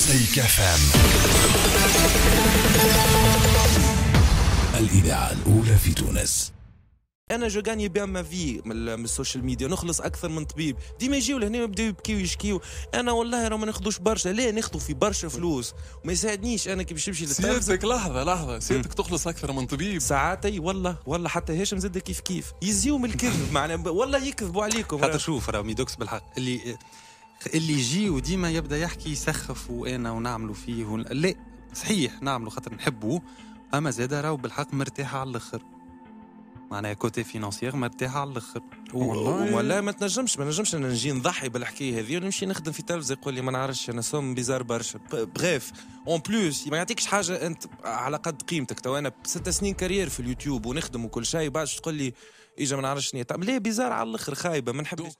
موزايك اف ام الإذاعة الأولى في تونس. أنا جو غاني بيان ما في من, ال- من السوشيال ميديا نخلص أكثر من طبيب. ديما يجيو لهنا يبداو يبكيو يشكيو. أنا والله راه ما ناخذوش برشا. لا ناخذوا في برشا فلوس؟ وما يساعدنيش أنا كي باش نمشي سيادتك لحظة لحظة. سيادتك تخلص أكثر من طبيب. ساعاتي والله والله. حتى هاشم زاد كيف كيف. يزيو من الكذب. معنا والله يكذبوا عليكم. خاطر شوف راه ميدوكس بالحق. اللي اللي يجي وديما يبدأ يحكي يسخف وأنا ونعملوا فيه ون... لا صحيح نعملوا خاطر نحبوه أما زاد راهو بالحق مرتاحة على الآخر. معناها كوتي فينانسيير مرتاحة على الآخر. والله ولا ما تنجمش ما نجمش أنا نجي نضحي بالحكاية هذه ونمشي نخدم في تلفزة يقول لي ما نعرفش أنا سوم بيزار برشا. بغيف اون بلوس ما يعطيكش حاجة أنت على قد قيمتك. تو أنا ست سنين كارير في اليوتيوب ونخدم وكل شيء بعد تقول لي إجا ما نعرفش شنو ليه بيزار على الآخر خايبة؟ ما نحبش.